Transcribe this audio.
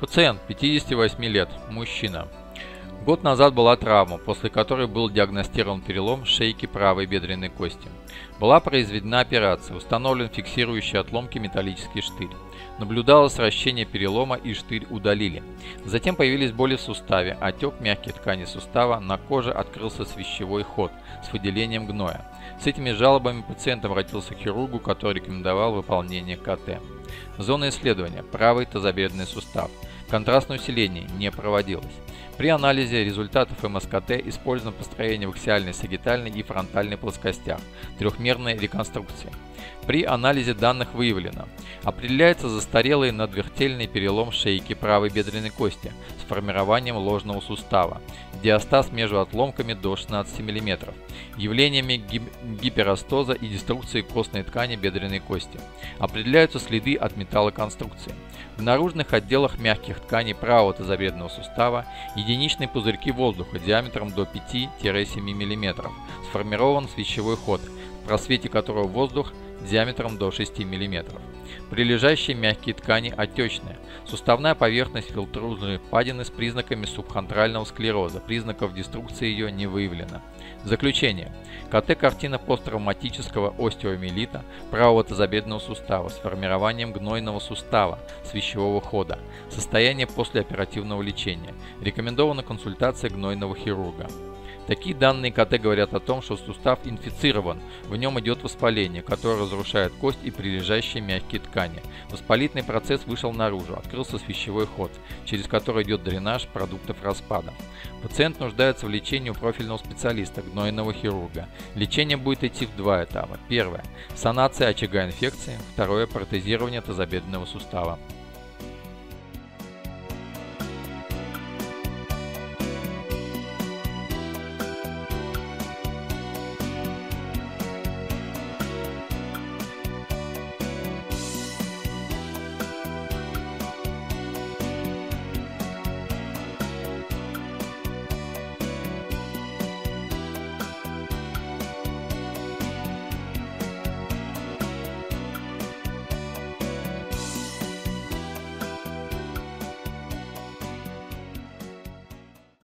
Пациент 58 лет, мужчина. Год назад была травма, после которой был диагностирован перелом шейки правой бедренной кости. Была произведена операция, установлен фиксирующий отломки металлический штырь. Наблюдалось сращение перелома и штырь удалили. Затем появились боли в суставе, отек мягких тканей сустава, на коже открылся свищевой ход с выделением гноя. С этими жалобами пациент обратился к хирургу, который рекомендовал выполнение КТ. Зона исследования – правый тазобедренный сустав. Контрастное усиление не проводилось. При анализе результатов МСКТ использовано построение в аксиальной, сагитальной и фронтальной плоскостях, трехмерной реконструкции. При анализе данных выявлено. Определяется застарелый надвертельный перелом шейки правой бедренной кости с формированием ложного сустава, диастаз между отломками до 16 мм, явлениями гиперостоза и деструкции костной ткани бедренной кости. Определяются следы от металлоконструкции. В наружных отделах мягких тканей правого тазобедренного сустава единичные пузырьки воздуха диаметром до 5-7 мм, сформирован свечевой ход, в просвете которого воздух диаметром до 6 мм. Прилежащие мягкие ткани отечные. Суставная поверхность фильтрузной впадины с признаками субхондрального склероза. Признаков деструкции ее не выявлено. Заключение. КТ-картина посттравматического остеомиелита правого тазобедренного сустава с формированием гнойного сустава свищевого хода. Состояние после оперативного лечения. Рекомендована консультация гнойного хирурга. Такие данные КТ говорят о том, что сустав инфицирован, в нем идет воспаление, которое разрушает кость и прилежащие мягкие ткани. Воспалительный процесс вышел наружу, открылся свищевой ход, через который идет дренаж продуктов распада. Пациент нуждается в лечении у профильного специалиста, гнойного хирурга. Лечение будет идти в два этапа. Первое – санация очага инфекции. Второе – протезирование тазобедренного сустава.